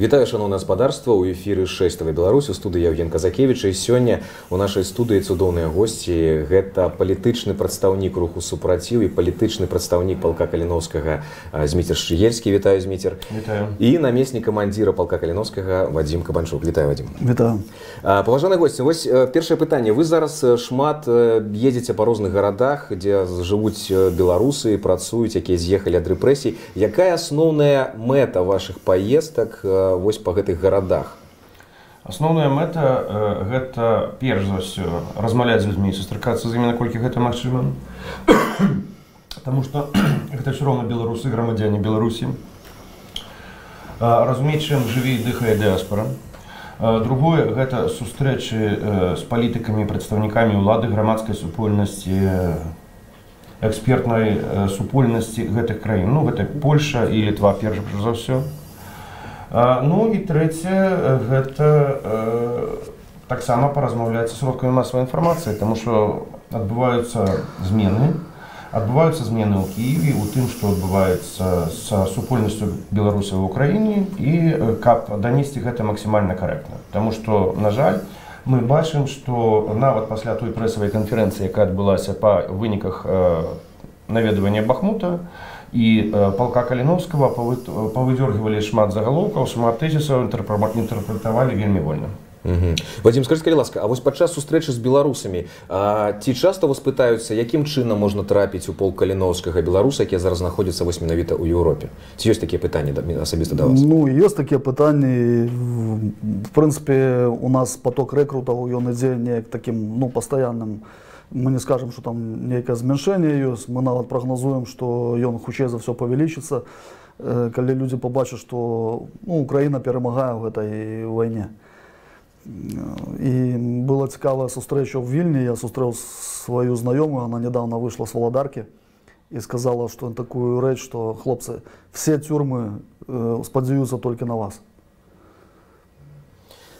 Вітаю шаноўна гаспадарства ў эфіры шэставай беларусі студыі Евген казакевіча і сёння у нашай студыі цудоўныя госці гэта палітычны прадстаўнік руху супраціў і палітычны прадстаўнік палка каліновскага зміцер шчыельскі вітаю зміцер і намеснік камандзіра палка каліновскага вадзім кабанчук вітаю вадзім паважаны госці вось першае пытанне вы зараз шмат едзеце па розных гарадах дзе жывуць беларусы працуюць якія з'ехалі ад рэпрэсій якая асноўная мэта ваших паездак у Вось па гэтых гарадах? Асноўная мэта э, гэта перш за ўсё размаўляць з людзьмі сустракацца з імі наколькі гэта магчыма. Таму што гэта ўсё роўна беларусы грамадзяне беларусі. Разумець чым жыве і дыхае дыаспора другое гэта сустрэчы з э, палітыкамі прадстаўнікамі ўлады грамадскай супольнасці экспертнай э, супольнасці гэтых краін. Ну гэта польша і літва перш за ўсё Ну і трэцяе гэта таксама паразмаўляць сродкамі масавай інфармацыі, таму што адбываюцца змены. Адбываюцца змены ў Киеве у тым, што адбываецца з супольнасцю беларусаў ў краіне і каб данесці гэта максімальна карэктна. Таму што на жаль, мы бачым, што нават пасля той прэсавай канферэнцыі, якая адбылася па выніках наведвання бахмута, і палка каліновскага павыдёргівалі шмат загалоўкаў шмат тэзісаў інтэрпрэтавалі вельмі вольна. Вадзім скажи калі ласка А вось падчас сустрэчы з беларусамі ці часта вас пытаюцца якім чынам можна трапіць у пол каліновскага беларуса якія зараз знаходзяцца вось менавіта ў Еўропе? Ці ёсць такія пытанні асабіста да вас? Ну ёсць такія пытанні. В прынцыпе у нас поток рэкрутаў ён ідзе неяк такім ну пастаянным мы не скажем что там нейкае змяншэнне ёсць мы нават прагназуем что ён хутчэй за все павялічыцца э, калі людзі побачаць что ну, украина перамагае в гэтай вайне і была цікавая сустрэча ў вільні я сустрэў сваю знаёмую она недавно выйшла с валадаркі і сказала что такую рэч что хлопцы все тюрмы э, спадзяюцца только на вас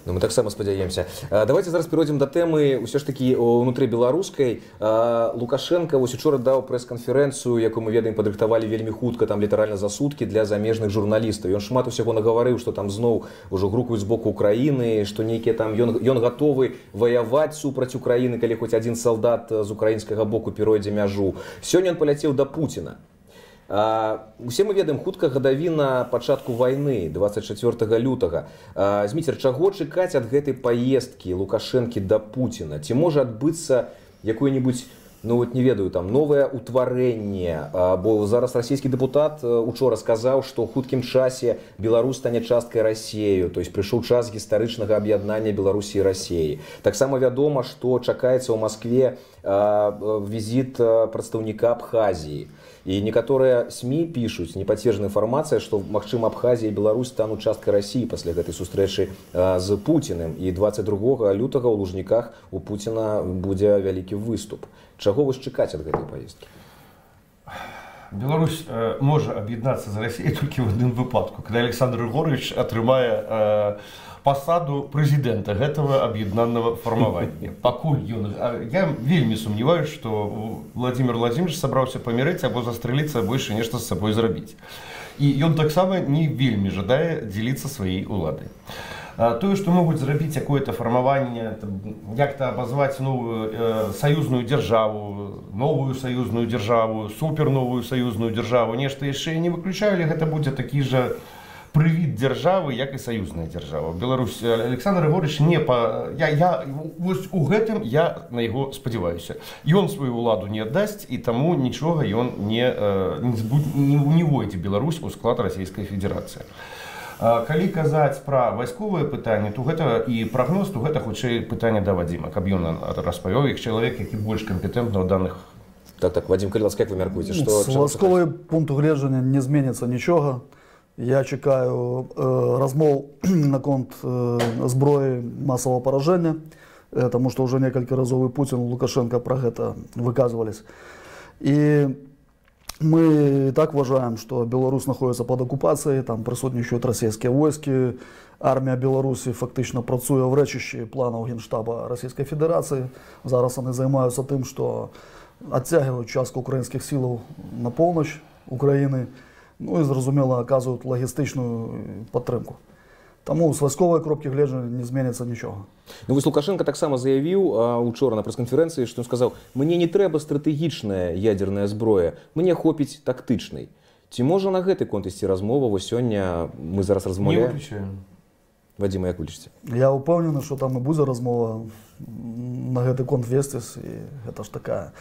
Ну, мы таксама спадзяемся давайте зараз перайдзем да тэмы ўсё ж такі унутры беларускай. Лукашенко вось учора даў прэс-канферэнцыю якую мы ведаем падрыхтавалі вельмі хутка там літаральна за суткі для замежных журналістаў. Ён шмат усяго нагаварыў што там зноў ужо групуюць з боку украіны што нейкія там ён ён гатовы ваяваць супраць украіны калі хоць адзін салдат з украінскага боку перайдзе мяжу. Сёння ён паляцеў да пуціна Усе мы ведаем хутка гадавіна пачатку вайны 24 лютага. Зміцер чаго чакаць ад гэтай паездкі лукашэнкі да Пуціна. Ці можа адбыцца якое-нибудь ну вот не ведаю там новае ўтварэнне бо зараз расійскі дэпутат учора сказаў што хуткім часе беларус стане часткай рассею то есть прыйшоў час гістарычнага аб'яднання беларусі рассеі таксама вядома што чакаецца ў москве візіт прадстаўніка абхазіі і некаторыя сМ пішуць непацвержная інфармацыя што магчыма абхазія беларусь стану часткай рассіі пасля гэтай сустрэчы з пуціным і 22 лютага ў лужніках у пуціна будзе вялікі выступ. Чаго вось чакаць ад гэтай паездкі Беларусь э, можа аб'яднацца з рассіяй толькі ў адным выпадку когда александр егорович атрымае э, пасаду прэзідэнта гэтага аб'яднанага фармавання. Пакуль ён я вельмі сумняваюсь что владимир владимирович сабраўся памірыць або застрэліцца больше нешта з сабой зрабіць. І ён таксама не вельмі жадае дзеліцца сваёй улады тое што могуць зрабіць какое-то фармаванне як-то абазваць новую э, саюзную дзяржаву новую саюзную дзяржаву супер новую саюзную дзяржаву нешта яшчэ не выключалі гэта будзе такі жа у прывід дзяржавы як і саюзная дзяржава Беларусь Александр Григорьевич не па я, я вось у гэтым я на яго спадзяваюся. Ён сваю ўладу не аддасць і таму нічога ён не не, не войдзе Беларусь у склад расійскай федэрацыі. Калі казаць пра вайсковыя пытанні то гэта і прагноз то гэта хутчэй пытанне да вадзіма каб ён распавёў іх чалавек які больш кампетэнтна ў даных так так вадзім калі ласка вы мяркуеце што вайсковы пункт гледжання не зменіцца нічога. то Я чекаю э, размов наконт э, зброі масового поражения, э, тому что уже несколько разов и Путин, и Лукашенко про это выказывались. И мы так уважаем, что Беларусь находится под оккупацией, там присутствуют российские войска, армия Беларуси фактично працує в речищі планов Генштаба Російської Федерації. Зараз вони займаються тим, що відтягують частку українських сил на північ України. Ну і зрозуміло, оказують логістичну підтримку. Таму з вайсковай кропкі гледжу не зменіцца нічога. Ну вось лукашенко таксама заявіў а, учора на прэс-канферэнцыі што ён сказаў мне не трэба стратэгічная ядерная зброя мне хопіць тактычнай ці можа на гэтай контэсці размова вось сёння мы зараз Не размаўляем выключаем. вадзіма як лічыце Я ўпэўнены, што там і будзе размова м, на гэты конт весціс і гэта ж такая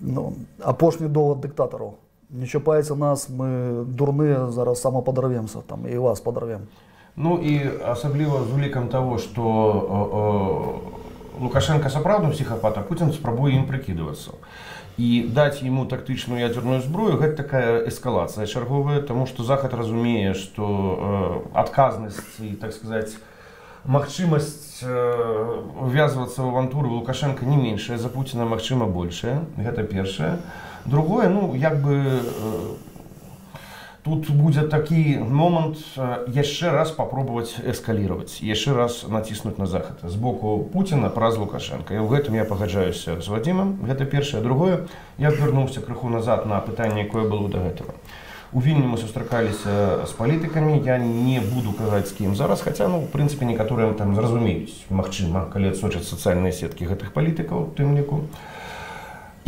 ну, апошні довад дыктатараў. Не чапайце нас, мы дурныя зараз самападравемся там і вас падравем. Ну і асабліва з улікам того, што э, э, Лукашенко сапраўдны псіхапат, а Пуін спрабуе ім прыкідвацца. І даць яму тактычную ядерную зброю гэта такая эскалацыя чарговая, таму што захад разумее, што э, адказнасць і так сказаць магчымасць увязвацца ў авантуру Лукашенко не меншая за Пуціна магчыма большая гэта першае другое ну як бы э, тут будзе такі момант э, яшчэ раз попробовать эскалировать яшчэ раз націснуць на захад з боку Пуціна праз Лукашенко. І ў гэтым я пагаджаюся з вадзімам гэта першае другое я вярнуўся крыху назад на пытанне якое было до гэтага у вільні мы сустракаліся з палітыкамі я не буду казаць з кім зараз хаця ну в прынцыпе некаторыя там зразумеюць Мачыма калі адсочаць сацыяльныя сеткі гэтых палітыкаў тым ліку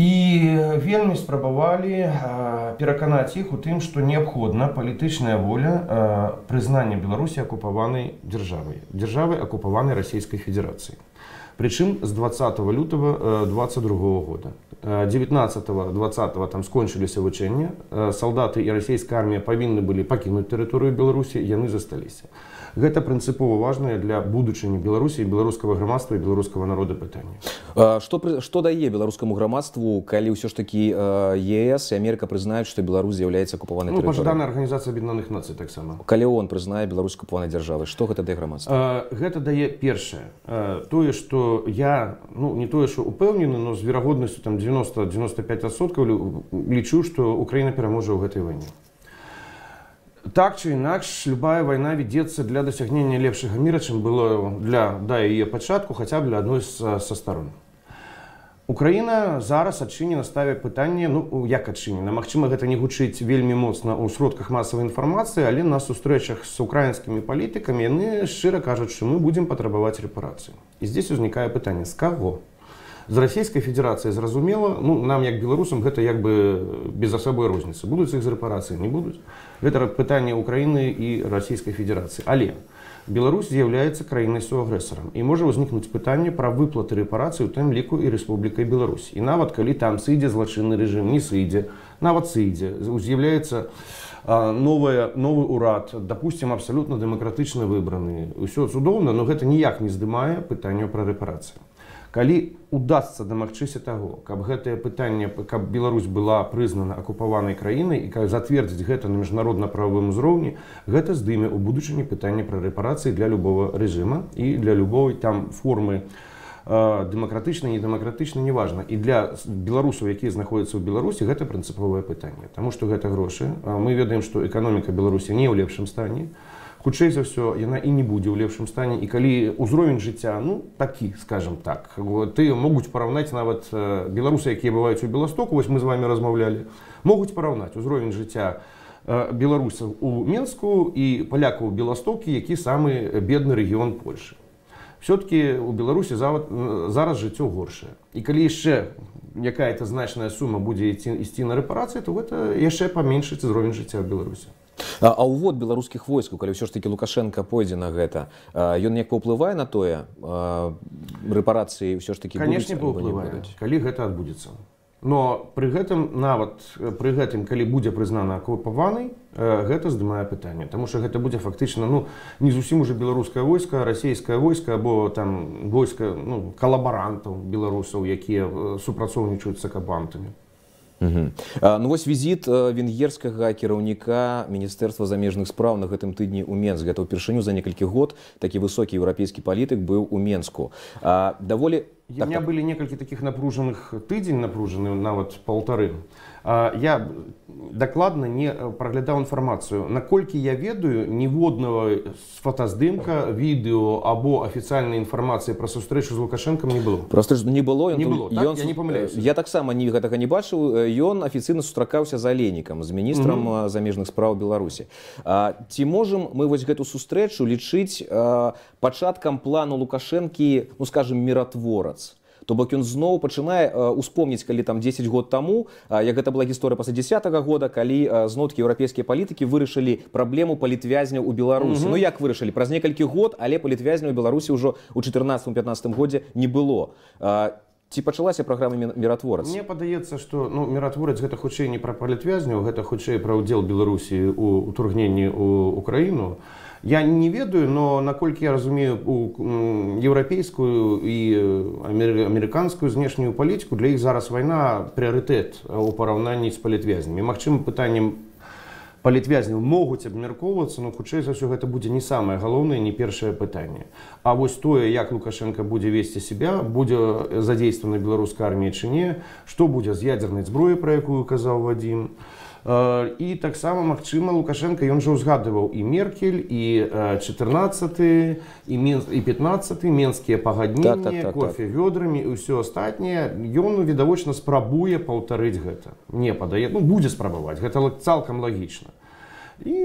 і вельмі спрабавалі а, пераканаць іх у тым што неабходна палітычная воля а, прызнання беларусі акупаванай дзяржавай дзяржавы акупаванай расійскай федэрацыі прычым з 20 лютого 22 года. 19 20 там скончыліся вучэння салдаты і расійская армія павінны былі пакінуць тэрыторыю беларусі яны засталіся гэта прынцыпова важнае для будучыні беларусі беларускага грамадства і беларускага народа пытання А, што пры- што дае беларускаму грамадству калі ўсё ж такі а, ЕС і Амерыка прызнаюць што Беларусь з'яўляецца акупаванай ну, тэрыторыяй? пажадана арганізацыя аб'яднаных нацый таксама. Калі он прызнае беларусь акупаванай дзяржавай што гэта дае грамадства Э, Гэта дае першае. Тое што я ну не тое що упэўнены но з верагоднасцю там 90-95соткаў лічу што Украіна пераможа ў гэтай вайне так ці інакш любая вайна вядзецца для дасягнення лепшага міра чым было для да яе пачатку хаця б для адной з- са сторон Украіна зараз адчынена ставя пытанне ну як адчынена? Магчыма гэта не гучыць вельмі моцна ў сродках масавай інфармацыі але на сустрэчах з украінскімі палітыкамі яны шчыра кажуць што мы будзем патрабаваць рэпарацыі і здесь узнікае пытанне з каго з расійскай федэрацыі зразумела ну нам як беларусам гэта як бы без асабой розніцы будуць іх з рэпарацыі не будуць. Гэта пытанне ўкраіны і расійскай федэрацыі але Беларусь з'яўляецца краінай суагрэсарам. І можа ўзнікнуць пытанне пра выплаты рэпарацыі у тым ліку і рэспублікай Беларусь. І нават калі там сыдзе злачынны рэжым не сыдзе нават сыдзе з'яўляецца новая новы ўрад допустим абсалютна дэмакратычна выбраны. Ўсё цудоўна но гэта ніяк не здымае пытанню пра рэпарацыю калі удасся дамагчыся таго каб гэтае пытанне каб Беларусь была прызнана акупаванай краінай і каб зацвердзіць гэта на міжнародна-правовым узроўні гэта здыме ў будучыні пытанне пра рэпарацыі для любого рэжыма і для любой там формы дэмакратычна недэмакратычна неважна. І для беларусаў якія знаходзяцца ў беларусі гэта прынцыповае пытанне. Таму што гэта грошы. Мы ведаем што эканоміка беларусі не ў лепшым стане хутчэй за ўсё яна і не будзе ў лепшым стане. І калі ўзровень жыцця ну такі скажем так вот, ты могуць параўнаць нават э, беларусы якія бываюць у беластоку вось мы з вами размаўлялі могуць параўнаць узровень жыцця э, беларусаў у менску і палякаў беластокі які самы бедны рэгіён польшы все-таки у беларусі завод зараз жыццё горшае. І калі яшчэ якая-то значная сума будзе ісці ісці на рэпарацыі то гэта яшчэ паменшыць узровень жыцця ў беларусі А, ўвод беларускіх войскаў калі ўсё ж таки лукашенко пойдзе на гэта ён неяк паўплывае на тое рэпарацыі ўсё ж таки канешне паўплывае калі гэта адбудзецца. Но пры гэтым нават пры гэтым калі будзе прызнана акупаванай гэта здымае пытанне Таму что гэта будзе фактычна ну не зусім уже беларускае войска расійскае войска або там войска ну, калабарантаў беларусаў якія э, супрацоўнічаюць з акабантамі Угу. А, ну вось візіт э, венгерскага кіраўніка міністэрства замежных спраў на гэтым тыдні ў Менск гэта ўпершыню за некалькі год такі высокі еўрапейскі палітык быў у Менску а, даволі У Так, меня так. были некалькі таких напружаных тыдзень напружаны нават полтары А, я дакладна не э, праглядаў інфармацыю наколькі я ведаю ніводнага з фотаздымка відэо або афіцыйнай інфармацыі пра сустрэчу з лукашэнкам не было Просто ж не было Не ён- было, так? Я не памыляюся? я таксама не гэтага не бачыў Э, ён афіцыйна сустракаўся з аленікам з міністрам mm замежных спраў беларусі а, ці можам мы вось гэту сустрэчу лічыць а, пачаткам плану лукашэнкі ну скажем міратворац то бок ён зноў пачынае а, успомніць калі там 10 год таму а, як гэта была гісторыя пасля 10 -го года калі а, зноткі еўрапейскія палітыкі вырашылі праблему палітвязняў у беларусі. Ну як вырашылі? Праз некалькі год але палітвязняў у беларусі ўжо у 14-15 годзе не было. А, ці пачалася праграма Мі- міратворац? Мне падаецца што ну міратворац гэта хутчэй не пра палітвязняў гэта хутчэй пра ўдзел беларусі у утургненні ў украіну я не ведаю но наколькі я разумею у еўрапейскую і э, амер- амерыканскую знешнюю палітыку для іх зараз вайна прыярытэт э, у параўнанні з палітвязнямі магчыма пытаннем палітвязняў могуць абмяркоўвацца но хутчэй за ўсё гэта будзе не самае галоўнае не першае пытанне. А вось тое як лукашенко будзе весці себя будзе задзействана беларускай армія ці не што будзе з ядзернай зброі пра якую казаў вадзім. Э, і таксама магчыма лукашенко ён жа ўзгадываў і меркель і э, 14 і Мен- і 15 менскія пагадненні Так, так, так, кофе вёдрамі і ўсё астатняе. Ён відавочна спрабуе паўтарыць гэта. Мне падае ну будзе спрабаваць гэта цалкам лагічна. І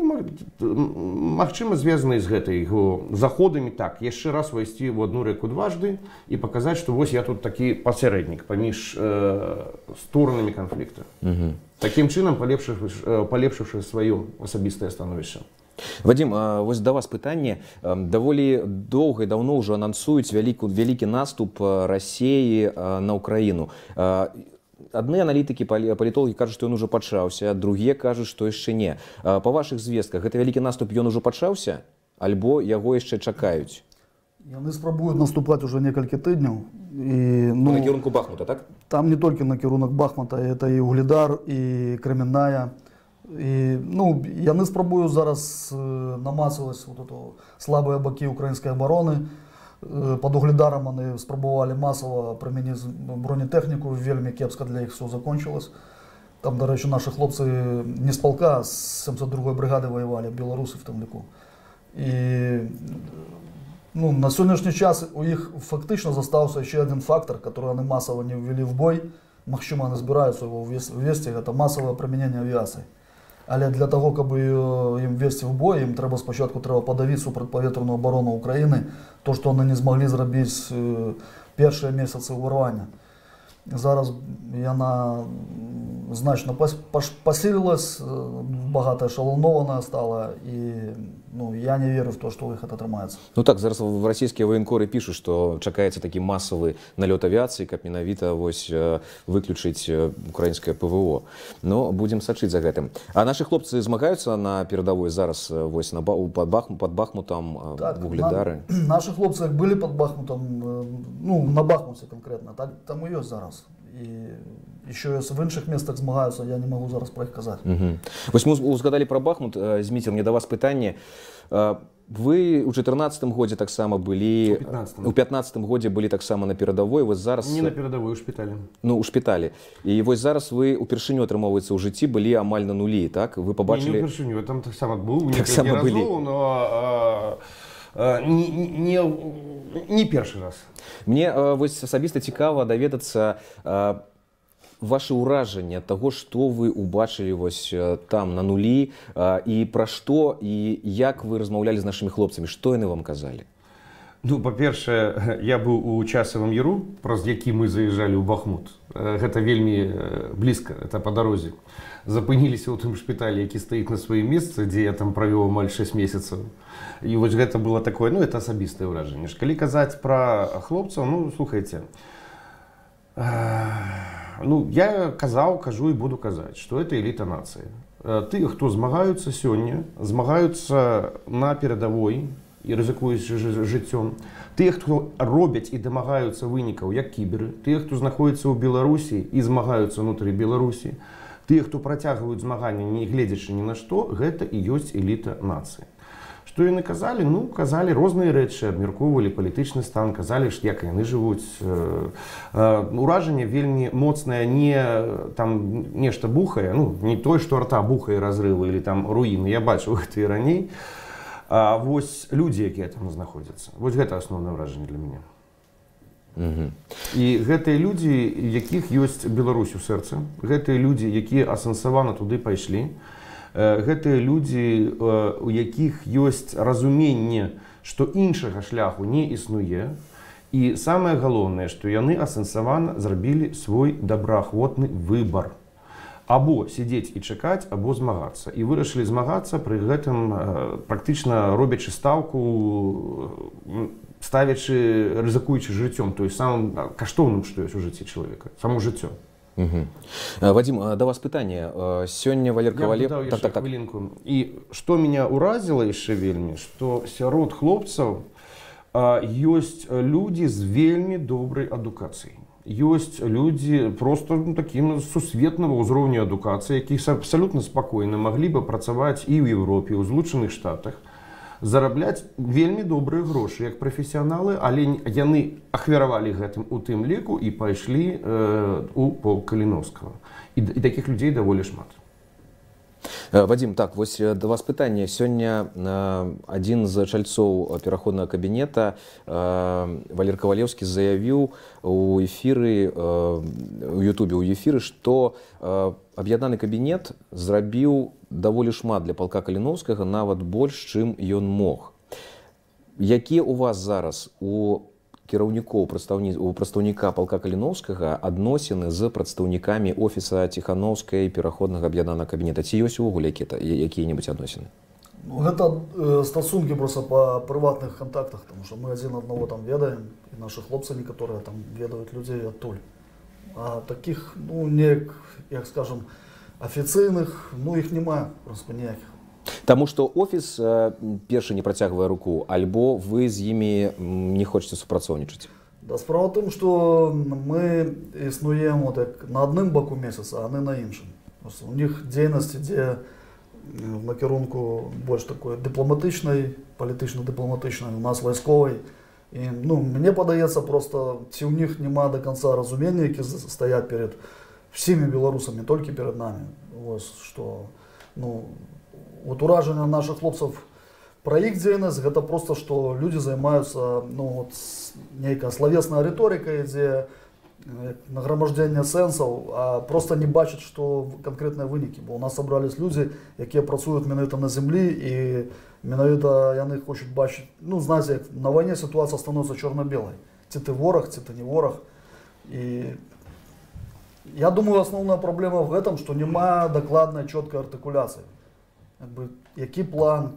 магчыма звязаныя з гэтай яго заходамі так яшчэ раз увайсці ў адну рэку дважды і паказаць што вось я тут такі пасярэднік паміж э, сторонамі канфлікта такім чынам палепшыўшы э, палепшыўшы сваё асабістае становішча Вадзім вось да вас пытанне даволі доўга і даўно ўжо анансуюць вяліку вялікі наступ рассеі на ўкраіну адны аналітыкі палі- палітолагі кажуць што ён ужо пачаўся другія кажуць што яшчэ не па вашых звестках гэты вялікі наступ ён ужо пачаўся альбо яго яшчэ чакаюць Яны спрабуюць наступаць уже некалькі тыдняў і ну, на ну, кірунку бахмута так там не толькі накірунак бахмата это і угледар і крамяная і ну яны спрабуюць зараз э, намацаваць вот эту слабыя бакі украінскай абароны Э, под угледарам яны спрабавалі масава прымяніць бронетэхніку вельмі кепска для іх все закончилось там дарэчы нашы хлопцы не з палка а з 72 бригады воевалі беларусы в тым ліку і ну, на сённяшні час у іх фактычна застаўся яшчэ один фактор который яны масава не ўвялі в бой. Магчыма яны збіраюцца его ввесці. Гэта масавае прымяненне авіяцыі. Але для того каб её- ім весці в бой ім трэба спачатку трэба падавіць супрацьпаветраную абарону ўкраіны то што яны не змаглі зрабіць э, першыя месяцы ўварвання. Зараз яна м, значна пас- паш- пасілілась э, багата эшалонованая стала і ну я не верю в то іх это атрымаецца Ну так зараз в расійскія военкоры пішуць што чакаецца такі масавы налёт авіяцыі каб менавіта вось выключыць э, украінскае ПВО. Но будзем сачыць за гэтым. А наши хлопцы змагаюцца на перадавой зараз вось на ба- у- под бахму под бахмутам так, вугледары? на, наши хлопцы як былі под бахмутом ну на бахмуце конкретно так там ёсць зараз і еще в іншых месцах змагаюцца я не могу зараз про іх казаць Мгм. Вось мы уз- узгадалі пра бахмут э, зміцер мне да вас пытанне Э, вы у 14 годзе таксама былі У 15-м. у 15 годзе былі таксама на перадавой вось зараз не на перадавой у шпіталі ну у шпіталі і вось зараз вы упершыню атрымоўваецца ў жыцці былі амаль на нулі так вы не пабачылі ўпершыню там таксама быў Таксама былі. но а, а, не, не, не першы раз. Мне э, вось асабіста цікава даведацца э, ваше ўражанне таго што вы убачылі вось э, там на нулі э, і пра што і як вы размаўлялі з нашымі хлопцамі? Што яны вам казалі? Ну па-першае я быў у часавым яру праз які мы заязджалі ў бахмут. Э, гэта вельмі э, блізка это па дарозе. Запыніліся ў тым шпіталі які стаіць на сваім месцы дзе я там правёў амаль 6 месяцаў і вось гэта было такое ну это асабістае ўражанне ж калі казаць пра хлопцаў ну слухайте э, ну я казаў кажу і буду казаць што это эліта нацыі Э, тыя хто змагаюцца сёння змагаюцца на перадавой і жы- жыццём тыя хто робяць і дамагаюцца вынікаў як кіберы тыя хто знаходіцца ў беларусі і змагаюцца унутры беларусі тыя хто працягваюць змагання не гледзячы ні на што гэта і ёсць эліта нацыі Што яны казалі ну казалі розныя рэчы абмяркоўвалі палітычны стан казалі ж як яны жывуць э, э, уражанне вельмі моцнае не там нешта бухае ну не той што рта бухае разрывы или там руіны я бачу гэта і раней А вось людзі якія там знаходзяцца вось гэта асноўнае ўражанне для мяне Мгм. І гэтыя людзі, якіх ёсць Беларусь у сэрцы, гэтыя людзі, якія асэнсавана туды пайшлі, гэтыя людзі, э, у якіх ёсць разуменне, што іншага шляху не існуе. І самае галоўнае, што яны асэнсавана зрабілі свой добраахвотны выбар. Або сядзець і чакаць, або змагацца. І вырашылі змагацца пры гэтым э, практычна робячы стаўку э, ставячы рызыкуючы жыццём той самым а, каштоўным што ёсць у жыцці чалавека само жыццё Мгм. Э, Вадим, э, да вас пытанне Э, сёння Валер Кавалев дадаў так, так, так. хвілінку і што меня ўразіла яшчэ вельмі што сярод хлопцаў а, ёсць людзі з вельмі добрай адукацыяй ёсць людзі просто ну, такім сусветнага ўзроўню адукацыі якіх са- абсалютна спакойна маглі бы працаваць і ў Еўропе ў злучаных штатах зарабляць вельмі добрыя грошы як прафесіяналы але яны ахвяравалі гэтым у тым ліку і пайшлі э, у полк каліновскага і, і такіх людзей даволі шмат Э, Вадим, так, вось э, да вас пытанне. Сёння э, адзін з чальцоў пераходнага кабінета Валер Кавалеўскі заявіў у эфіры у Ютубе ў эфіры, што аб'яднаны кабінет зрабіў даволі шмат для палка каліновскага нават больш, чым ён мог. Якія у вас зараз у кіраўнікоў прадстаўні... у прадстаўніка палка каліновскага адносіны з прадстаўнікамі офіса ціхановскай пераходнага аб'яднанага кабінета? Ці ёсць увогуле які- якія-небудзь адносіны? Ну, гэта э, стасункі просто па прыватных контактах тому что мы адзін аднаго там ведаем і наши хлопцы некаторыя там ведаюць людзей адтуль. А таких ну неяк як скажем афіцыйных ну іх няма просто ніякіх Таму што офіс э, першы не працягвае руку альбо вы з імі не хочаце супрацоўнічаць Да справа тым, што мы існуем вот як на адным баку месяца, а яны на іншым. У них дзейнасць ідзе в накірунку больш такой дыпламатычнай, палітычна-дыпламатычнай, у нас вайсковай. І ну, мне падаецца просто ці ў них няма до конца разумення, які стаяць перед всімі беларусамі, толькі перед нами. Вось, што, ну, вот уражанне наших хлопцаў про іх дзейнасць гэта просто што людзі займаюцца ну, вот, с- нейкая славесная рыторыка ідзе э, награмаждзенне сэнсаў а просто не бачаць што канкрэтныя вынікі бо у нас сабрались людзі якія працуюць менавіта на зямлі і менавіта яны хочуць бачыць ну знаце як на вайне сітуацыя становіцца чорна-белай ці ты вораг ці ты не вораг і я думаю асноўная праблема в гэтым што няма дакладнай чёткай артыкуляцыі Як бы, які план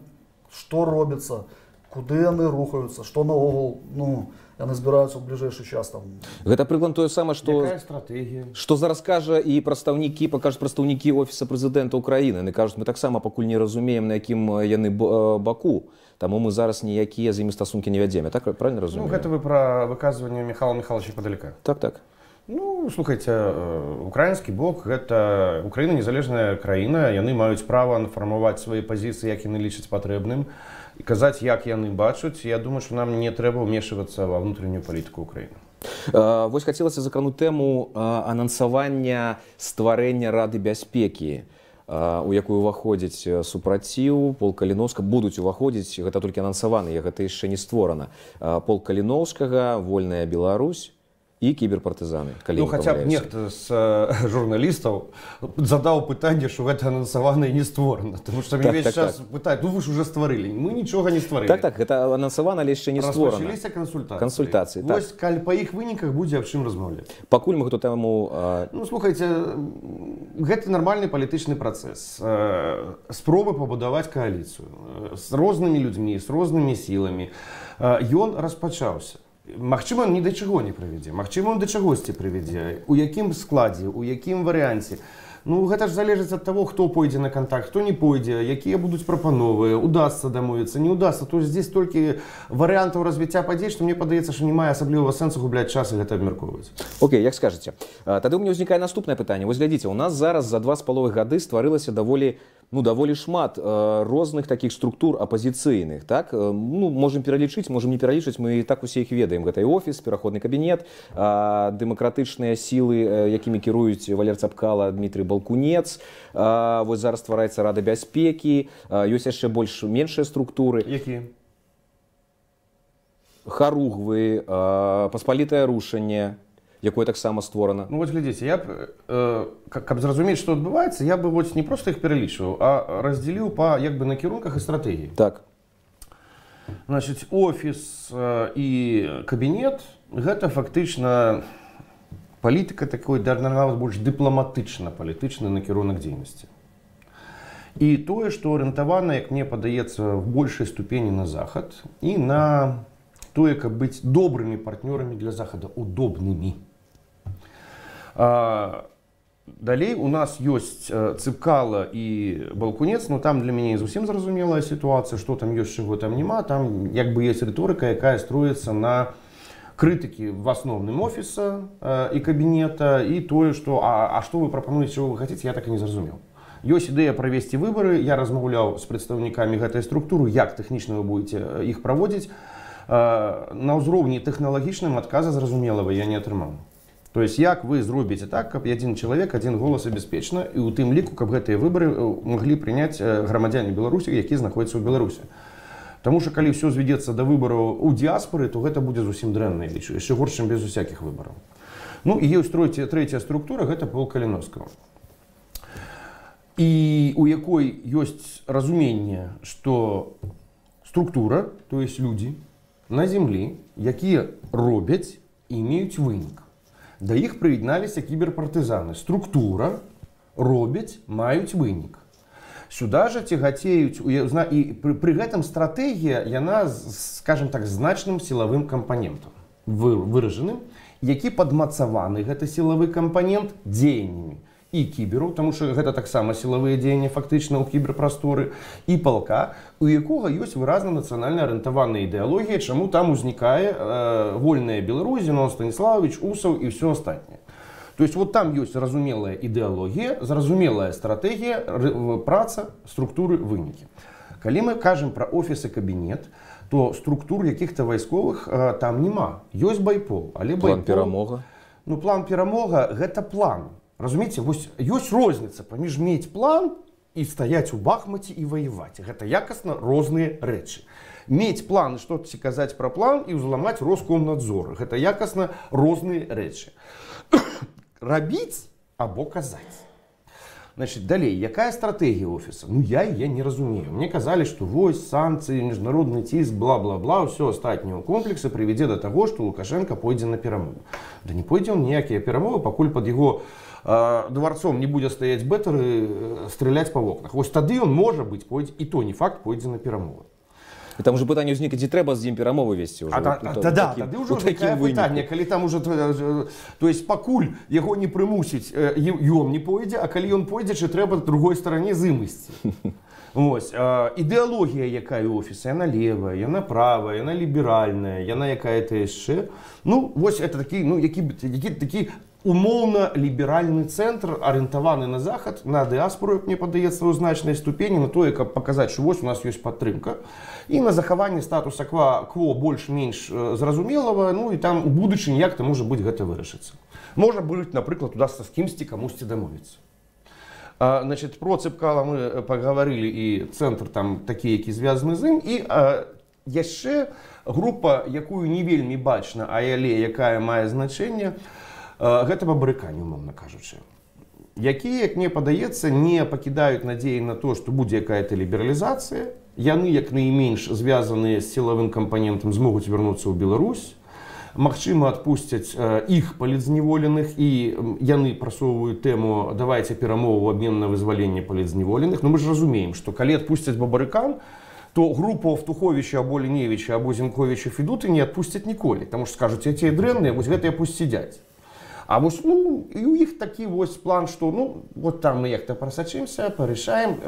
што робіцца куды яны рухаюцца што наогул ну яны збіраюцца ў бліжэйшы час там. Гэта прыклад тое самае што стратэгія што зараз кажа і прадстаўнікі пакажуць прадстаўнікі офіса прэзідэнта ўкраіны яны кажуць мы таксама пакуль не разумеем на якім э, яны э, баку. Таму мы зараз ніякія з імі стасункі не вядзем Я так правильно ну, разумею? гэта вы пра выказванне Михаила Михайловича падаліка так так Ну слухайте украінскі бок гэта Украіна незалежная краіна яны маюць права фармаваць свае пазіцыі як яны лічаць патрэбным і казаць як яны бачаць Я думаю што нам не трэба ўмешвацца ва внутреннюю палітыку Украіны Э, Вось хацелася закрануць тэму э, анансавання стварэння рады бяспекі э, у якую уваходзіць э, супраціў пол каліновска. Будуць уваходзіць гэта толькі анансаваны гэта яшчэ не створана. Э, пол каліноўскага вольная Беларусь і кіберпартызаны калі Ну хаця б нехта з э, журналістаў задаў пытанне што гэта анансавана не створана Таму што Так, так, час пытаюць ну вы ж уже стварылі мы нічога не стварылі так так гэта анансавана але яшчэ не створана кансультацыі Кансультацыі, так. Вось калі па іх выніках будзе аб чым размаўляць пакуль мы гэту тэму э, Ну слухайте гэта нармальны палітычны працэс Э, спробы пабудаваць кааліцыю э, з рознымі людзьмі з рознымі сіламі Э, ён распачаўся Магчыма ні да чаго не прывядзе Магчыма он да чагосьці прывядзе у якім складзе у якім варыянце Ну гэта ж залежыць ад таго хто пойдзе на контакт хто не пойдзе якія будуць прапановы удастся дамовіцца не удастся то здесь толькі варыянтаў развіцця падзей што мне падаецца што не мае асаблівага сэнсу губляць час і гэта абмяркоўваць Окей, як скажаце. Тады ў мяне ўзнікае наступнае пытанне. Вось глядзіце, у нас зараз за два з паловай гады стварылася даволі ну даволі шмат э, розных такіх структур апазіцыйных так? Э, ну можем пералічыць можем не пералічыць мы і так усе іх ведаем. Гэта і офіс пераходны кабінет э, дэмакратычныя сілы э, якімі кіруюць валер цапкала дмітрий балкунец э, вось зараз ствараецца рада бяспекі э, ёсць яшчэ больш меншыя структуры. Які? харугвы э, паспалітае рушанне якое таксама створана. Ну вось глядзіце я б, э, каб каб зразумець што адбываецца я бы вось не проста іх пералічваў а раздзяліў па як бы накірунках і стратэгіі. Так. Значит офіс э, і кабінет гэта фактычна палітыка такой да нават больш дыпламатычна палітычны накірунак дзейнасці. І тое што арыентавана як мне падаецца в большай ступені на захад і на тое каб быць добрымі партнёрамі для захада удобнымі Далей у нас ёсць э, цыпкала і балкунец, но там для мяне не зусім зразумелая сітуацыя, што там ёсць чаго там няма. Там як бы ёсць рыторыка, якая строіцца на крытыкі в асноўным офіса э, і кабінета і тое, што а, а што вы прапануеце, вы хаце, я так і не зразумеў. Ёсць ідэя правесці выбары, я размаўляў з прадстаўнікамі гэтай структуры, як тэхнічна вы будете э, іх праводзіць. Э, На ўзроўні тэхналагічным адказа зразумелага я не атрымаў. То есть як вы зробіце так, каб адзін чалавек адзін голас абяспечна і ў тым ліку, каб гэтыя выбары э, маглі прыняць э, грамадзяне Беларусі, які знаходзяцца ў Беларусі. Таму што калі ўсё звядзецца да выбараў у дыаспоры, то гэта будзе зусім дрэнна лічу, яшчэ горш, чым без усякіх выбараў. Ну і ёсць трэцяя, трэцяя структура гэта пол каліновскага. І у якой ёсць разуменне, што структура, то есть людзі на зямлі, якія робяць і меюць вынік. Да іх прыядналіся кіберпартызаны. Структура робяць, маюць вынік. Сюда жа цігацеюць у- зна- і пры, пры гэтым стратэгія яна скажем так значным сілавым кампанентам вы- выражаным, які падмацаваны гэты сілавы кампанент дзеяннямі і кіберу, тому што гэта таксама сілавыя дзеянні фактычна ў кіберпрасторы і палка, у якога ёсць выразна нацыянальна арыентаваная ідэалогія, чаму там узнікае э, вольная Беларусь, Зінон Станіславович, Усаў і ўсё астатняе. То есть вот там ёсць зразумелая ідэалогія, зразумелая стратэгія, ры- праца, структуры, вынікі. Калі мы кажам пра офіс і кабінет, то структур якіх-то вайсковых э, там няма. Ёсць байпол, але план байпол- перамога Ну план перамога гэта план. Разумееце, вось ёсць розніца паміж мець план і стаяць у бахмаце і ваяваць. Гэта якасна розныя рэчы. Мець план і што ці казаць пра план і ўзламаць роскомнадзоры. Гэта якасна розныя рэчы. Рабіць або казаць. Значит, далей, якая стратегія офіса? Ну я яе не разумею. Мне казалі, што вось санкцыі, міжнародны ціск, бла-бла-бла, ўсё астатнія комплексы прывядзе да таго, што Лукашенко пойдзе на перамовы. Да не пойдзе ніякія перамовы, пакуль пад яго э, дварцом не будзе стаяць бэтары э, страляць па вокнах. Вось тады ён можа быць пойдзе і то не факт пойдзе на перамовы. І там уже пытанне ўзнікае ці трэба з ім перамовы весці ўжо А, та, Вот а, та, да, такім- тады у ўжо такім ўзнікае выніку. пытанне, калі там уже э, то есть пакуль яго не прымусіць э, ё- ён не пойдзе, а калі ён пойдзе, чи трэба другой старане зымысці. Ось, а, ідэалогія якая ў офіса яна левая яна правая яна ліберальная яна якая-то яшчэ ну вось это такі ну які які такі умоўна ліберальны цэнтр арыентаваны на захад на дыаспору мне падаецца у значнай ступені на тое каб паказаць що вось у нас ёсць падтрымка і на захаванне статуса ква кво больш-менш э, зразумелага ну і там у будучыні як то можа быць гэта вырашыцца можа быць напрыклад удастся з кімсьці камусьці дамовіцца А, значит, про цыпкала мы э, паговорили і цэнтр там такі які звязаны з ім і яшчэ група якую не вельмі бачна а але якая мае значэнне а, гэта бабрыканне умоўна кажучы. Якія як мне падаецца не пакідаюць надзеі на то што будзе якая-то лібералізацыя. Яны як найменш звязаныя з сілавым кампанентам змогуць вярнуцца ў Беларусь. Магчыма адпусцяць э, іх палідзневоленых і яны прасоўваюць тэму давайце перамову абмен на вызваленне палідзневоленых Ну мы ж разумеем што калі адпусцяць бабарыкан то групу автуховича або ліневіча або зінковича федуты не адпусцяць ніколі. Таму што скажуць эти дрэнныя вось гэтыя пусть сядзяць А вось ну і у іх такі вось план што ну вот там мы як-то прасачымся парышаем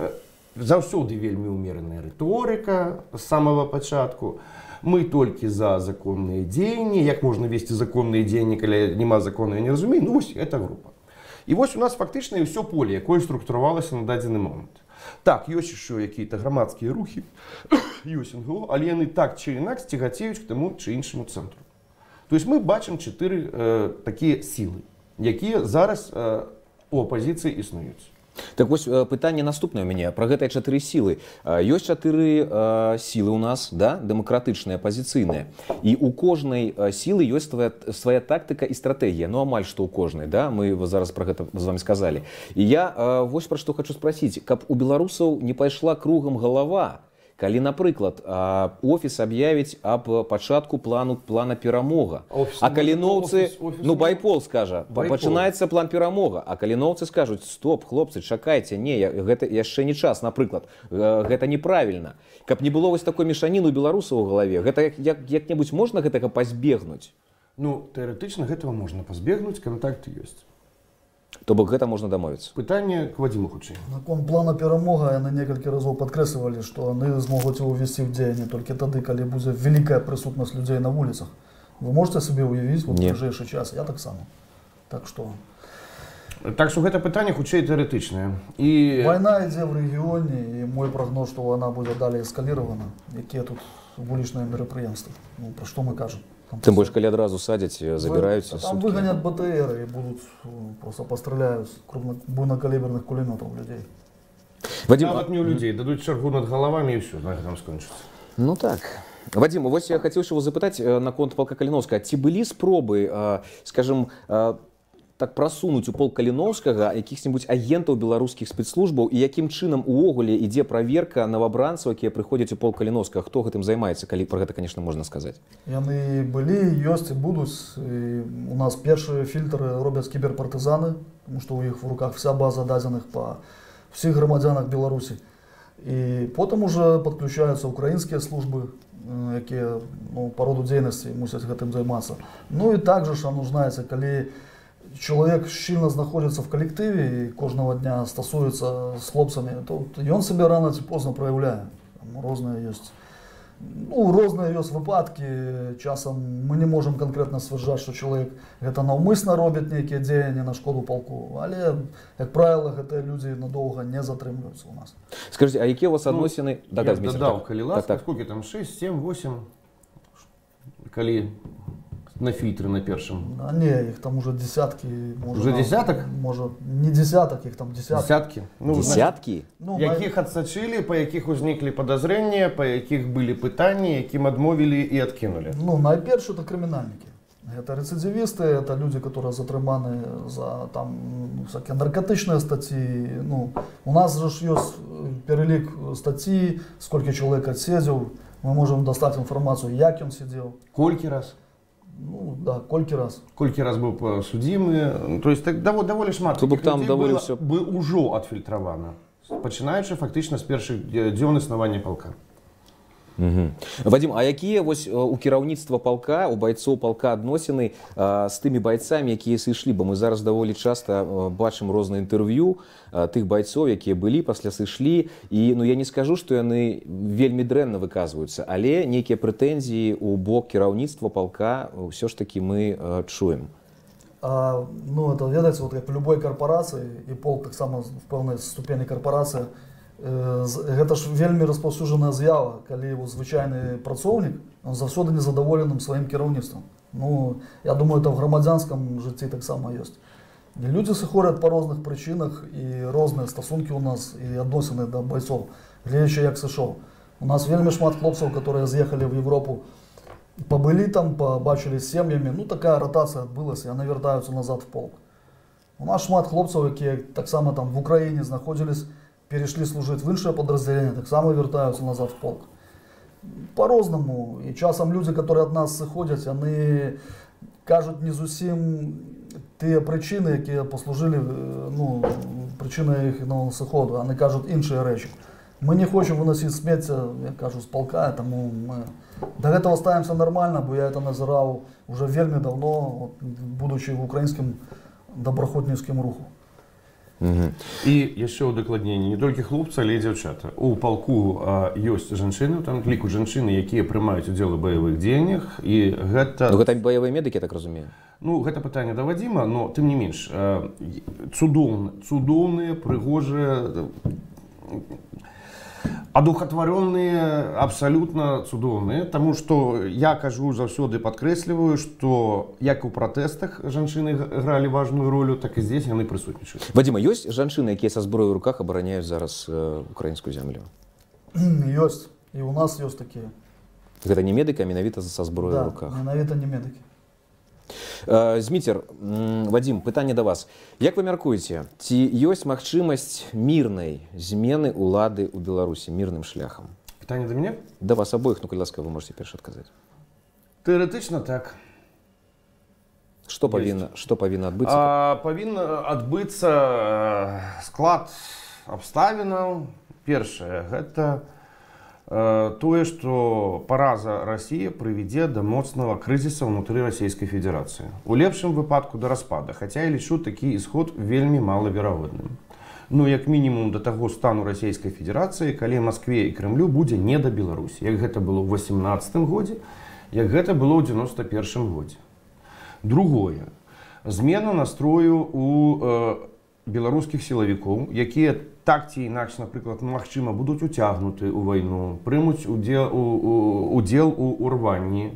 заўсёды вельмі ўмераная рыторыка з самого пачатку. Мы толькі за законныя дзеянні. Як можна весці законныя дзеянні калі няма закона я не разумею. Ну вось эта група. І вось у нас фактычна ўсё поле якое структуравалася на дадзены момант. Так ёсць яшчэ якія-то грамадскія рухі. Ёсць але яны так ці інакш цігацеюць к таму чи іншаму цэнтру то есть мы бачым чатыры э, такія сілы якія зараз э, у апазіцыі існуюць. Так вось э, пытанне наступнае у мяне. Пра гэтыя чатыры сілы. Ёсць чатыры э, сілы ў нас да дэмакратычныя пазіцыйныя і у кожнай сілы ёсць твая свая тактыка і стратэгія. Ну амаль што ў кожнай да мы зараз пра гэта з вами сказалі. І я э, вось пра што хочу спрасіць каб у беларусаў не пайшла кругам галава калі напрыклад офіс аб'явіць аб пачатку плану плана перамога. Офіс- а каліноўцы ну байпол скажа Байпол. пачынаецца план перамога. А каліноўцы скажуць стоп хлопцы чакайце не гэта яшчэ не час напрыклад э, гэта неправільна каб не было вось такой мешаніну беларусаў у галаве гэта як- як як-небудзь можна гэтага пазбегнуць? Ну тэарэтычна гэтага можна пазбегнуць кантакты ёсць то бок гэта можна дамовіцца пытанне к вадзіму хутчэй Наконт плана перамога яны некалькі разоў падкрэслівалі, што яны змогуць увесці ў дзеянне толькі тады, калі будзе вялікая прысутнасць людзей на вуліцах. Вы можете сабе ўявіць вот, Не. бліжэйшы час, я таксама. Так што так што гэта пытанне хутчэй тэарэтычнае і вайна ідзе ў рэгіёне і мой прагноз, што вайна будзе далей эскаліравана, якія тут вулічныя мерапрыемствы. Ну, пра што мы кажам? Там тым больш калі адразу садзяць э, забіраюць Там суткі. выганят БТР і будуць э, просто пастраляюць крупно буйнакаліберных кулеметаў людзей. Вадим, нават не ў людзей дадуць чаргу над галавамі і ўсё на гэтым скончыцца Ну так. Вадим, вось я хацеў яго запытаць э, наконт палка Каліновскага. Ці былі спробы, э, скажем, э, так прасунуць у полк Каліновскага якіх-небудзь агентаў беларускіх спецслужбаў і якім чынам увогуле ідзе праверка новабранцаў, якія прыходзяць у полк Каліновскага, хто гэтым займаецца, калі пра гэта, конечно, можна сказаць. Яны былі, ёсць і будуць. І у нас першыя фільтры робяць кіберпартызаны, што ў іх в руках вся база дадзеных па всіх грамадзянах Беларусі. І потым уже падключаюцца ўкраінскія службы, якія ну, па роду дзейнасці мусяць гэтым займацца. Ну і также ж ну, знаеце, калі чалавек шчыльна знаходзіцца в калектыве і кожнага дня стасуецца з хлопцамі, то ён сабе рана ці позна праяўляе. Там розныя ёсць ну, розныя ёсць выпадкі часам мы не можам канкрэтна сцвярджаць што чалавек гэта наўмысна робіць нейкія дзеянні на шкоду палку але як правіла гэтыя людзі надоўга не затрымліваюцца у нас. Скажите, а якія у вас адносіны Ну, я дадаў калі ласка так, так. сколько там 6 7 8 калі на фільтры на першым а не іх там уже десяткі можа, Уже на- десятак? можа не десятак іх там десяткі десяткі ну, Десяткі? ну, якіх адсачылі па якіх узніклі падазрэнні па якіх былі пытанні якім адмовілі і адкінулі Ну, найперш это крымінальнікі. Гэта рэцидзівісты, это людзі, которые затрыманы за там ну, всякие наркотычныя статьи. Ну, у нас же ж ёсць э, перелік статьи, сколько чалавек адседзеў. Мы можем дастаць інфармацыю, як ён сидзеў. колькі раз Ну, да, колькі раз. колькі раз быў па- судзімы Ну, то есть так даволі даволі шмат То бок такіх там людзей даволі было- всё- бы ўжо адфільтравана пачынаючы фактычна з першых дзе- дзён існавання палка Угу. Вадим, а якія вось э, у кіраўніцтва палка у байцоў палка адносіны э, з тымі байцамі якія сышлі бо мы зараз даволі часта э, бачым розныя інтэрв'ю э, тых байцоў якія былі пасля сышлі і ну я не скажу што яны вельмі дрэнна выказваюцца але нейкія прэтэнзіі у бок кіраўніцтва палка ўсё ж такі мы э, чуем А, ну, это ведаеце, вот як любой карпорацыі і пол таксама пэўнай ступені карпорацыя. Э, з- гэта ж вельмі распаўсюджаная з'ява, калі вот, звычайны працоўнік он заўсёды незадаволеным сваім кіраўніцтвам. Ну, я думаю, это в грамадзянском жыцці таксама ёсць. І людзі сыходзяць па розных прычынах і розныя стасункі ў нас і адносіны да байцоў, гледзячы як сышоў. У нас вельмі шмат хлопцаў, которые з'ехалі в Европу побыли там, побачили з сем'ями, ну такая ротація адбылася, яны вяртаюцца назад в полк. У нас шмат хлопцаў, якія таксама там в Украіне знаходзілись, перейшлі служыць в іншае падраздзяленне, таксама вяртаюцца назад в полк. По-рознаму. І часам людзі, которые ад нас сыходзяць, яны кажуць не зусім тыя прычыны, якія паслужылі э, ну, прычынай іх ну, сыходу, яны кажуць іншыя рэчы. Мы не хочам выносіць смецця, я кажу, з палка, таму мы да гэтага ставімся нармальна, бо я это назіраў уже вельмі давно, вот, будучи в украінскім добраходніцкім руху. Угу. і яшчэ ў дакладненні не толькі хлопцы але дзяўчата у палку а, ёсць жанчыны там ліку жанчыны якія прымаюць удзел у баявых дзеяннях і гэта ну, гэта баявыя медыкі так разумею Ну гэта пытанне да Вадзіма, но тым не менш цудоўны цудоўныя прыгожыя адухатваренные абсолютно цудоўныя тому что я кажу заўсёды подкрэсліваю что як у пратэстах жанчыны гралі важную ролю так і здесь яны прысутнічаюць Вадима ёсць жанчыны якія са зброей у руках абараняюць зараз э, украінскую зямлю Ёсць. І у нас ёсць такія. гэта не медыка менавіта са зброей Да, у руках менавіта не медыкі. Э, зміцер м, Вадим пытанне да вас. Як вы мяркуеце ці ёсць магчымасць мірнай змены улады ў беларусі мірным шляхам? Пытанне да мяне да вас абоіх ну калі ласка вы можете перш адказаць тэоретычна так. Што павінна што павінна адбыцца А, павінна адбыцца э, склад абставінаў першае гэта э, тое што параза Росія прывядзе да моцнага крызіса ўнутры расійскай федэрацыі у лепшым выпадку да распада хаця я лічу такі ісход вельмі малаверагодным ну як мінімум да таго стану расійскай федэрацыі калі Маскве і крымлю будзе не да беларусі як гэта было ў 18 годзе як гэта было ў 91 годзе Другое. Змена настрою у э, беларускіх сілавікоў, якія так ці інакш, напрыклад, магчыма, будуць уцягнуты ў вайну, прымуць удзел у, у, удзел у ўрванні,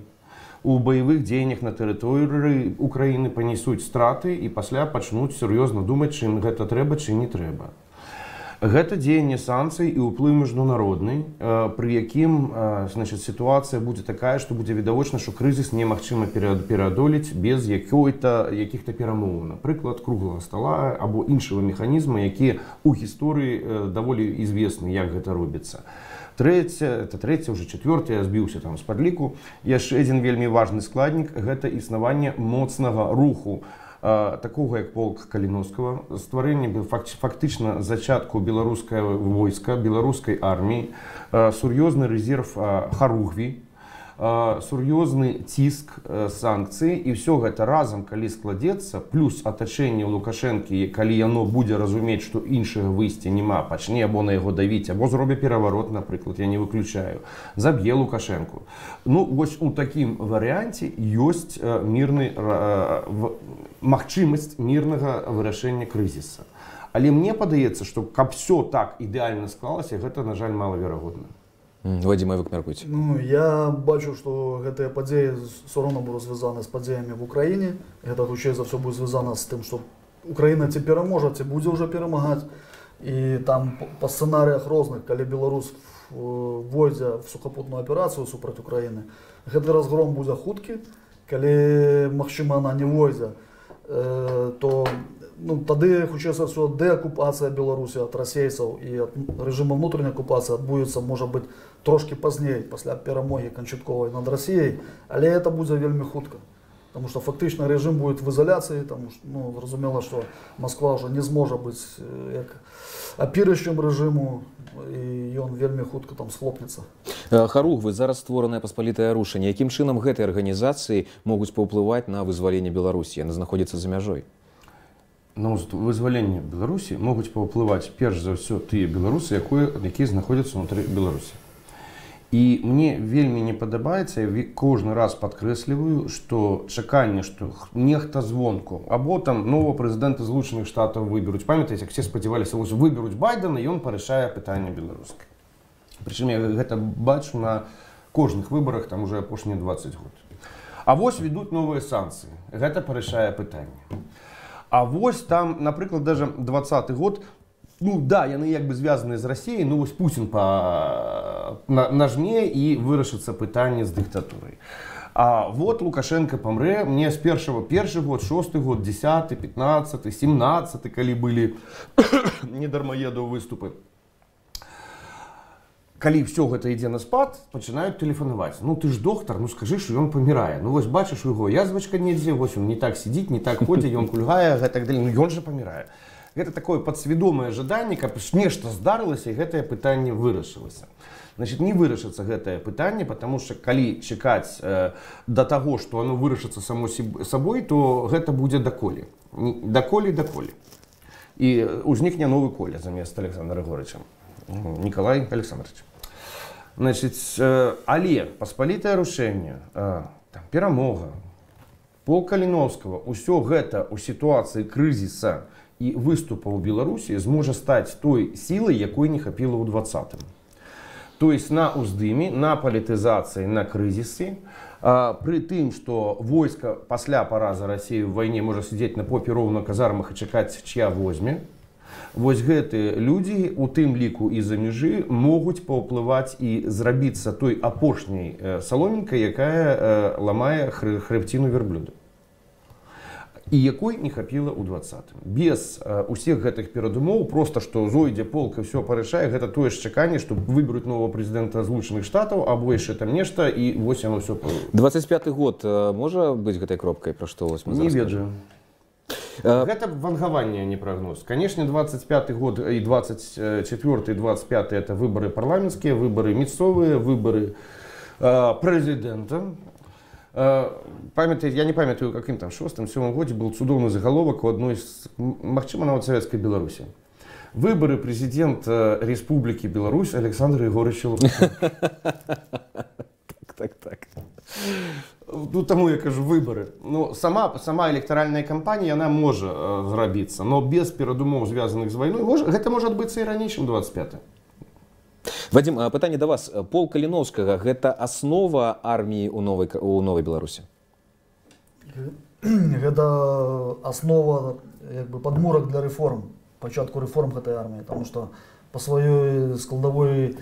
у баявых дзеяннях на тэрыторыі Украіны панесуць страты і пасля пачнуць сур'ёзна думаць, чым гэта трэба, ці не трэба. Гэта дзеянне санкцый і ўплыў міжнародны, пры якім значит, сітуацыя будзе такая, што будзе відавочна, што крызіс немагчыма пераадолець без якой-то якіх-то перамоў, напрыклад, круглага стала або іншага механізма, які ў гісторыі даволі ізвестны, як гэта робіцца. Трэця, это трэця уже четвертая збіўся там з падліку. Яшчэ адзін вельмі важны складнік гэта існаванне моцнага руху э, такога як полк каліновскага стварэнне б- факт- фактычна зачатку беларускае войска беларускай арміі сур'ёзны рэзерв харугві сур'ёзны ціск санкцыі. І ўсё гэта разам калі складзецца плюс атачэнне лукашэнкі калі яно будзе разумець што іншага выйсця няма пачне або на яго давіць або зробе пераварот напрыклад я не выключаю заб'е лукашэнку. Ну вось у такім варыянце ёсць мірны магчымасць мірнага вырашэння крызіса. Але мне падаецца што каб все так ідэальна склалася гэта на жаль малаверагодна М, Вадима вы як мяркуеце Ну, я бачу, што гэтыя падзеі роўна будуць звязаны з падзеямі в Украіне. Гэта хутчэй за ўсё будзе звязана з тым, што Украіна ці пераможа, ці будзе ўжо перамагаць. І там па сцэнарыях розных, калі Беларусь э, войдзе в сухапутную аперацыю супраць Украіны, гэты разгром будзе хуткі. Калі магчыма она не войдзе, э, то ну, тады хутчэй ўсё дэакупацыя Беларусі ад расейцаў і ад рэжыма внутренняй акупацыі адбудзецца можа быць трошки пазней пасля перамогі канчатковай над Расіяй, але это будзе вельмі хутка. Потому что фактычна рэжым будет в изоляцыі, тому што ну, зразумела, што Москва ўжо не зможа быць э, як апірышчым рэжыму і ён вельмі хутка там схлопнецца. Э, харугвы зараз створанае паспалітае рушанне якім чынам гэтыя арганізацыі могуць паўплываць на вызваленне беларусі яны знаходзяцца за мяжой на вызваленне беларусі могуць паўплываць перш за ўсё тыя беларусы якое якія знаходзяцца ўнутры беларусі і мне вельмі не падабаецца кожны раз падкрэсліваю што чаканне што нехта звонку. Або там нового прэзідэнта злучаных штатаў выберуць памятаеце все спадзяваліся вось выберуць байдена ён парашае пытанне беларускай прычым я гэта бачу на кожных выбарах там уже апошнія 20 год. А вось ведуць новыя санкцыі гэта парашае пытанне А вось там, напрыклад, даже 20 год, ну да, яны як бы звязаныя з Расіяй, ну вось Путін па, на, нажме і вырашыцца пытанне з дыктатурай. А вот Лукашенко памрэ мне з першага першы год, шосты год, 10, 15, 17, калі былі недармаеду выступы. Калі ўсё гэта ідзе на спад, пачынаюць тэлефанаваць. Ну ты ж доктар, ну скажы, што ён памірае. Ну вось бачыш у яго язвачка недзе, вось он не так сидзіць, не так ходзе, ён кульгае, гэтак далей, ну ён жа памірае. Гэта такое падсвядомае жаданне, каб нешта здарылася і гэтае пытанне вырашылася. Значит, не вырашыцца гэтае пытанне, потому что калі чакаць э, да таго, што оно вырашыцца само сабой, то гэта будзе даколе. Ні- Даколе, даколе. І ўзнікне новы коля замест Александра Горыча. Николай Александрович. Значит, э, але паспалітае рушэнне, э, там, перамога, пол Каліновскага, усё гэта ў сітуацыі крызіса і выступаў беларусі зможа стаць той сілай якой не хапіла ў двадцатым то есть на ўздыме на палітызацыі на крызісы а, пры тым што войска пасля параза рассею в вайне можа сядзець на попе роўна казармах і чакаць чья возьме Вось гэтыя людзі у тым ліку і за мяжы могуць паўплываць і зрабіцца той апошняй саломінкай якая ламае хры, хрыбціну верблюда і якой не хапіла ў двадцатым. Без усіх гэтых перадумоў просто што зойдзе полка все парышае гэта тое ж чаканне што выберуць нового прэзідэнта злучаных штатаў або яшчэ там нешта і вось яно все 25 год можа быць гэтай кропкай пра што вось не ведаю. Гэта вангаванне не прагноз. Канешне 25 год і 24 25 это выборы парламенцкія выборы мясцовыя выборы э, прэзідэнта памятаю я не памятаю каким там шостым сёмым годзе был цудоўны загаловак у адной з магчыма нават савецкай беларусі выборы прэзідэнта Республікі Беларусь Александр Егорыч так, так, так. Ну, таму я кажу выборы ну сама сама электаральная кампанія яна можа э, зрабіцца но без перадумоў звязаных з вайной можа гэта можа адбыцца і раней чым 25 Вадим а, пытанне да вас. Пол каліновскага гэта аснова арміі у новай у новай беларусі? Гэта аснова як бы падмурак для рэформ пачатку рэформ гэтай арміі. Тому что по сваёй складавой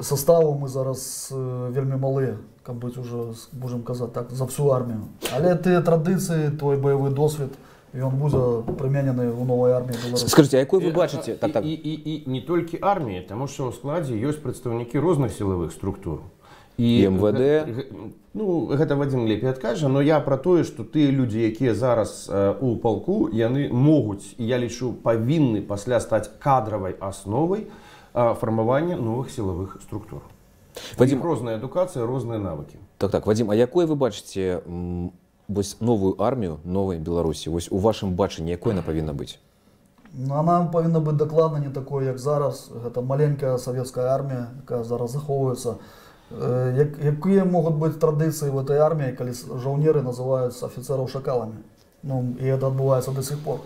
составу мы зараз э, вельмі малыя каб быць уже можем казаць так за всю армію. Але тыя традыцыі твой баявы досвед ён будзе прыменены ў новай арміі Беларусі. скажите а якой вы бачыце так, так. і, і, і не толькі арміі таму што ў складзе ёсць прадстаўнікі розных сілавых структур І МВД? гэ- ну гэта вадзім лепей адкажа но я пра тое што тыя людзі якія зараз э, у палку яны могуць і я лічу павінны пасля стаць кадравай асновай э, фармавання новых сілавых структур Вадзім розная адукацыя розныя навыкі так так Вадим а якой вы бачыце м, вось новую армію новай беларусі. Вось у вашым бачанні якой она павінна быць? Ну, она павінна быць дакладна не такой як зараз. Гэта маленькая савецкая армія якая зараз захоўваецца. Э, як, якія могуць быць традыцыі в этой арміі калі жаўнеры называюцца афіцераў шакаламі? Ну і это адбываецца до сих пор.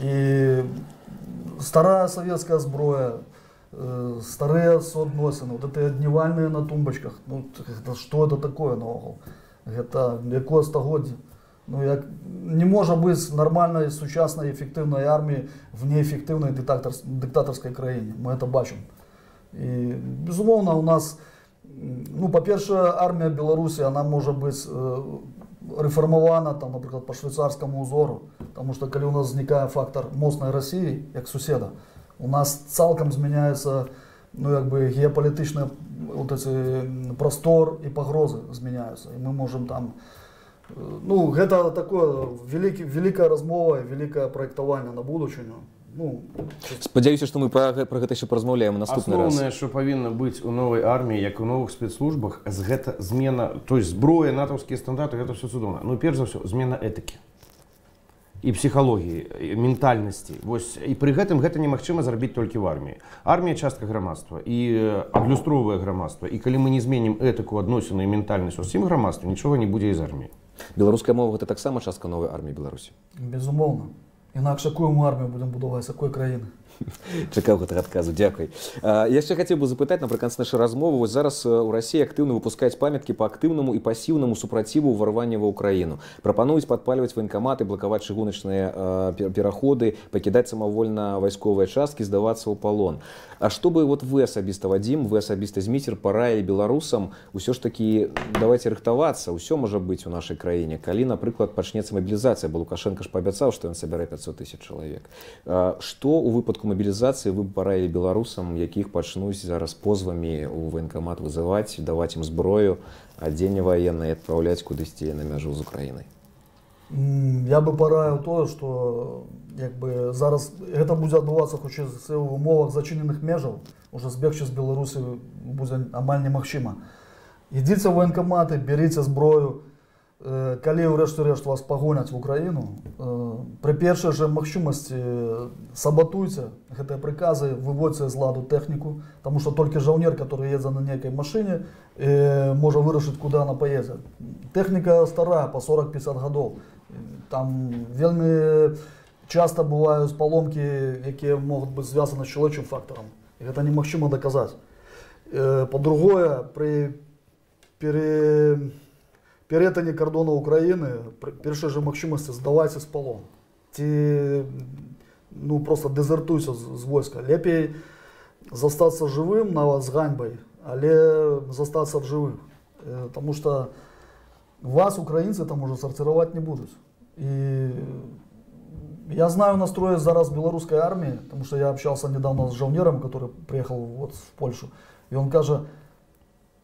І старая савецкая зброя э, старыя суадносіны вот это дневальныя на тумбачках. Ну что это такое наогул гэта якое стагоддзе Ну, як не можа быць нармальнай сучаснай эфектыўнай арміі в неэфектыўнай дыктатар, дыктатарскай краіне. Мы это бачым. І безумоўна у нас ну па-першае армія беларусі она можа быць э, рэфармавана там напрыклад по швейцарскаму узору потому что калі у нас знікае фактор моцнай рассіі як суседа у нас цалкам змяняецца ну як бы геапалітычны вот эти м, прастор і пагрозы змяняюцца. І мы можем там э, ну гэта такое вялікі вялікая размова вялікае праектаванне на будучыню. Ну спадзяюся што мы пра, пра гэта яшчэ паразмаўляем у наступны раз. Асноўнае, што павінна быць у новай арміі, як у новых спецслужбах, з гэта змена, то есть зброя, натаўскія стандарты, гэта все цудоўна. Ну перш за ўсё змена этыкі і псіхалогіі, ментальнасці. Вось і пры гэтым гэта немагчыма зрабіць толькі ў арміі. Армія частка грамадства і адлюстроўвае грамадства. І калі мы не зменім этыку адносіны і ментальнасць усім грамадстве, нічога не будзе і з арміі. беларуская мова гэта таксама частка новай арміі беларусі безумоўна інакш якую мы армію будем будаваць якой краіны чакаў гэтага адказу дзякуй А, яшчэ хацеў бы запытаць напрыканцы нашай размовы вось зараз э, у рассіі актыўна выпускаюць памяткі па актыўнаму і пасіўнаму супраціву ўварвання ва ўкраіну прапануюць падпальваць ваенкаматы блакаваць чыгуначныя э, пе- пераходы пакідаць самавольна вайсковыя часткі здавацца ў палон А што бы вот вы асабіста вадзім вы асабіста зміцер параілі беларусам усё ж такі давайте рыхтавацца ўсё можа быць у нашай краіне калі напрыклад пачнецца мабілізацыя бо лукашенко ж паабяцаў што ён сабярэ 500 тысяч чалавек А, што у выпадку мабілізацыі вы параілі беларусам якіх пачнуць зараз позвамі у военкамат вызываць даваць ім зброю адзенне ваеннае адпраўляць кудысьці на мяжу з украінай Я бы параіў тое, што як бы зараз гэта будзе адбывацца хутчэй за ў умовах зачыненых межаў уже збегчы з Беларусі будзе амаль немагчыма. Ідзіце военкаматы, бярыце зброю. Э, Калі ўрэшце рэшт вас пагоняць в Украіну, э, пры першай жа магчымасці э, сабатуйце гэтыя прыказы, выводзьце з ладу тэхніку, Таму што толькі жаўнер, который едзе на нейкай машыне, э, можа вырашыць, куды она паедзе. Тэхніка старая па 40-50 гадоў. Там вельмі часто бывают поломки, якія могут быть звязаны з чалавечым фактарам. Гэта немагчыма даказаць. Э, Па-другое, пры пере... перетані кордону Украины, при першай жа магчымасці здавайся з палон. Ці ну, просто дезертуйся з, з войска. Лепей застацца жывым нават з ганьбай, але застацца в жывых. Таму што вас украінцы там уже сарціраваць не будуць. І я знаю настрой зараз беларускай армии, потому что я общался недавно с жаўнером, который приехал вот в Польшу. И он кажа,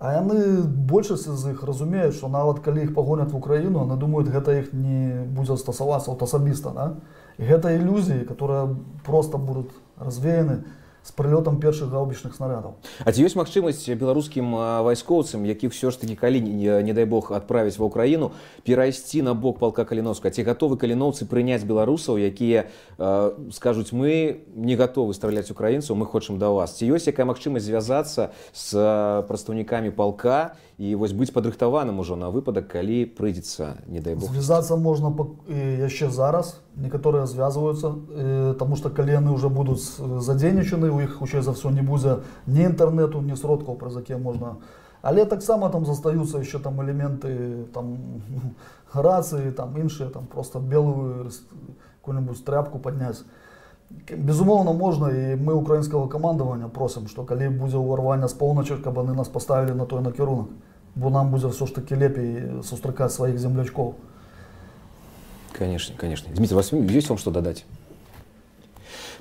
а яны большасць з іх разумеюць, што нават калі іх пагонят в Украіну, яны думаюць, гэта іх не будзе стасавацца от асабіста. Да? Гэта ілюзіі, которые просто будуць развеяны з прылётам першых гаубічных снарядаў. А ці ёсць магчымасць беларускім вайскоўцам якіх все ж таки калі не, не дай бог адправіць ва ўкраіну перайсці на бок палка каліновска ці гатовы каліноўцы прыняць беларусаў якія э, скажуць мы не гатовы страляць украінцаў мы хочам да вас ці ёсць якая магчымасць звязацца з прадстаўнікамі палка і вось быць падрыхтаваным ужо на выпадак калі прыйдзецца не дай Звязацца можна і яшчэ зараз. Некаторыя звязваюцца, э, таму што калі яны ўжо будуць э, задзейнічаны, у іх хутчэй за ўсё не будзе ні інтэрнэту, ні сродкаў, праз якія можна. Але таксама там застаюцца яшчэ там элементы там, рацыі, там іншыя, там просто белую с- какую-нибудь тряпку падняць. Безумоўна можна і мы украінскага камандавання просім, што калі будзе ўварванне з поўначы, каб яны нас паставілі на той накірунак. Бо нам будзе ўсё ж такі лепей сустракаць сваіх землячкоў. конечно конечно Дмитрий вас ёсць вам што дадаць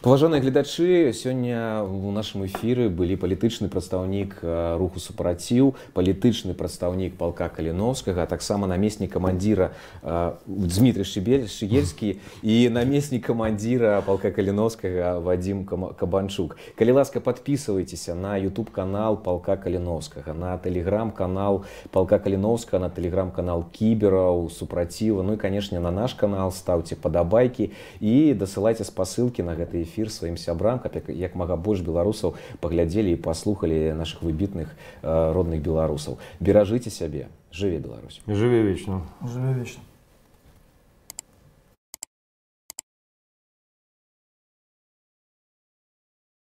Паважаныя гледачы сёння у нашым эфіры былі палітычны прадстаўнік э, руху супраціў палітычны прадстаўнік палка каліновскага а таксама намеснік камандзіра э, Дмітрий шыбель шыгельскі і намеснік камандзіра палка каліновскага Вадзім Кама- кабанчук калі ласка подписывайтеся на youtube канал палка каліновскага на телеграм-канал палка каліновска на телеграм-канал кібераў супраціва ну і канешне на наш канал ставце падабайкі і дасылайце спасылкі на гэты эфір сваім сябрам каб як, як мага больш беларусаў паглядзелі і паслухалі наших выбітных э, родных беларусаў беражыце сябе жыве Беларусь Живи вечно. Жыве вечна.